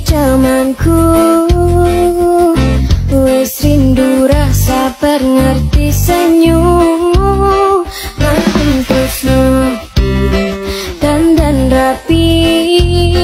zamanku. Wes rindu rasa pengerti senyum Makan terus dan dan rapi.